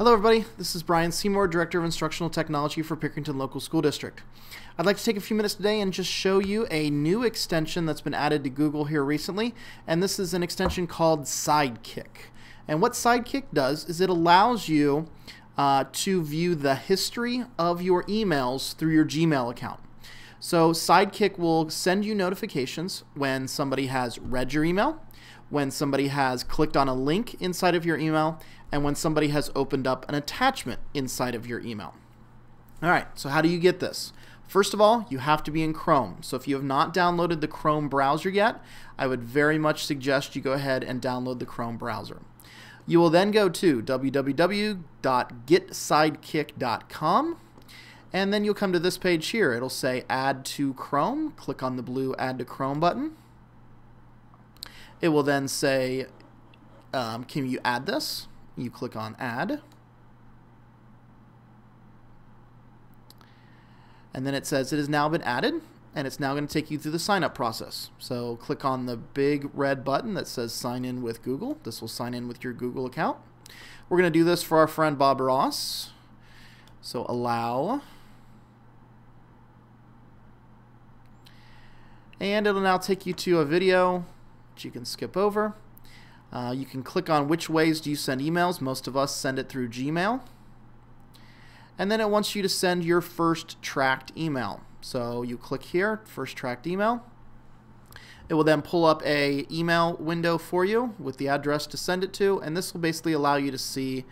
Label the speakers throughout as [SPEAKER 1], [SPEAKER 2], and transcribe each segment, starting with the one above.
[SPEAKER 1] Hello everybody, this is Brian Seymour, Director of Instructional Technology for Pickerington Local School District. I'd like to take a few minutes today and just show you a new extension that's been added to Google here recently, and this is an extension called Sidekick. And what Sidekick does is it allows you uh, to view the history of your emails through your Gmail account. So Sidekick will send you notifications when somebody has read your email, when somebody has clicked on a link inside of your email, and when somebody has opened up an attachment inside of your email. All right, so how do you get this? First of all, you have to be in Chrome. So if you have not downloaded the Chrome browser yet, I would very much suggest you go ahead and download the Chrome browser. You will then go to www.getsidekick.com and then you'll come to this page here. It'll say Add to Chrome. Click on the blue Add to Chrome button. It will then say, um, Can you add this? you click on add. And then it says it has now been added and it's now going to take you through the sign up process. So click on the big red button that says sign in with Google. This will sign in with your Google account. We're going to do this for our friend Bob Ross. So allow. And it'll now take you to a video that you can skip over. Uh, you can click on which ways do you send emails. Most of us send it through Gmail. And then it wants you to send your first tracked email. So you click here, first tracked email. It will then pull up a email window for you with the address to send it to, and this will basically allow you to see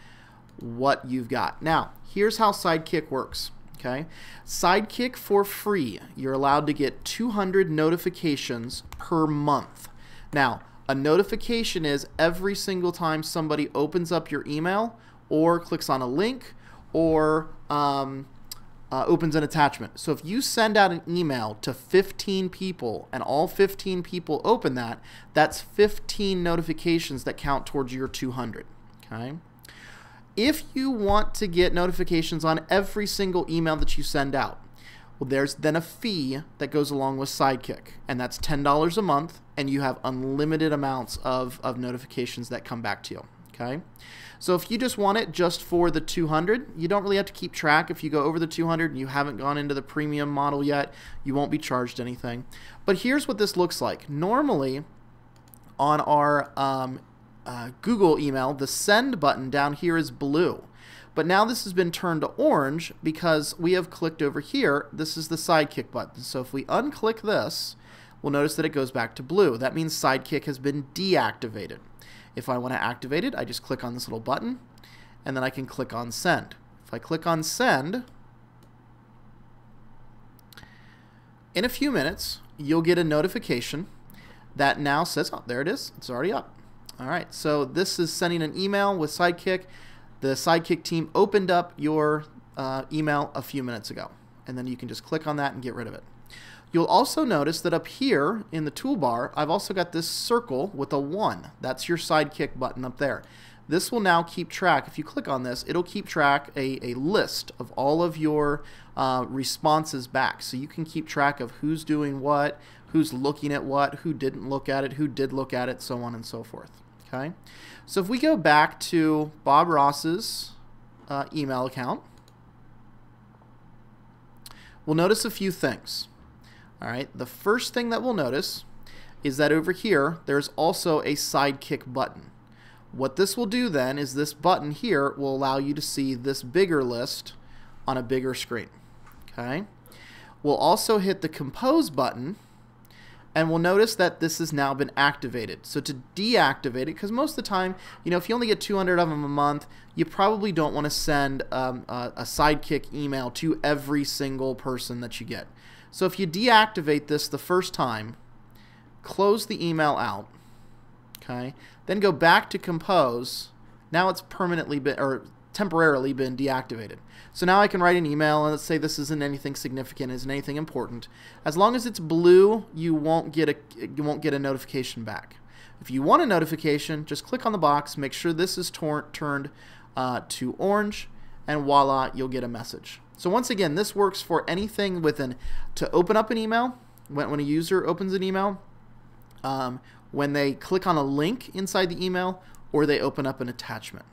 [SPEAKER 1] what you've got. Now, here's how Sidekick works. Okay, Sidekick for free. You're allowed to get 200 notifications per month. Now, a notification is every single time somebody opens up your email or clicks on a link or um, uh, opens an attachment. So if you send out an email to 15 people and all 15 people open that, that's 15 notifications that count towards your 200. Okay. If you want to get notifications on every single email that you send out, well, there's then a fee that goes along with Sidekick, and that's $10 a month, and you have unlimited amounts of, of notifications that come back to you. Okay, so if you just want it just for the 200, you don't really have to keep track. If you go over the 200 and you haven't gone into the premium model yet, you won't be charged anything. But here's what this looks like. Normally, on our um, uh, Google email, the send button down here is blue. But now this has been turned to orange because we have clicked over here. This is the Sidekick button. So if we unclick this, we'll notice that it goes back to blue. That means Sidekick has been deactivated. If I want to activate it, I just click on this little button, and then I can click on Send. If I click on Send, in a few minutes, you'll get a notification that now says, oh, there it is. It's already up. All right, so this is sending an email with Sidekick the Sidekick team opened up your uh, email a few minutes ago. And then you can just click on that and get rid of it. You'll also notice that up here in the toolbar, I've also got this circle with a 1. That's your Sidekick button up there. This will now keep track. If you click on this, it'll keep track a, a list of all of your uh, responses back. So you can keep track of who's doing what, who's looking at what, who didn't look at it, who did look at it, so on and so forth. Okay, so if we go back to Bob Ross's uh, email account, we'll notice a few things. All right, the first thing that we'll notice is that over here there's also a sidekick button. What this will do then is this button here will allow you to see this bigger list on a bigger screen. Okay, we'll also hit the compose button and we'll notice that this has now been activated. So to deactivate it, because most of the time, you know, if you only get 200 of them a month, you probably don't want to send um, a, a sidekick email to every single person that you get. So if you deactivate this the first time, close the email out, okay, then go back to compose. Now it's permanently been, or temporarily been deactivated. So now I can write an email and let's say this isn't anything significant, isn't anything important. As long as it's blue, you won't get a you won't get a notification back. If you want a notification, just click on the box, make sure this is turned uh, to orange, and voila, you'll get a message. So once again, this works for anything within to open up an email, when, when a user opens an email, um, when they click on a link inside the email, or they open up an attachment.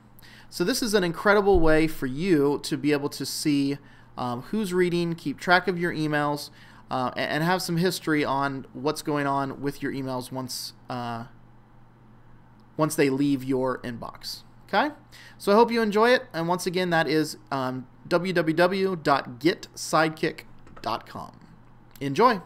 [SPEAKER 1] So this is an incredible way for you to be able to see um, who's reading, keep track of your emails, uh, and have some history on what's going on with your emails once uh, once they leave your inbox. Okay, so I hope you enjoy it. And once again, that is um, www.getsidekick.com. Enjoy.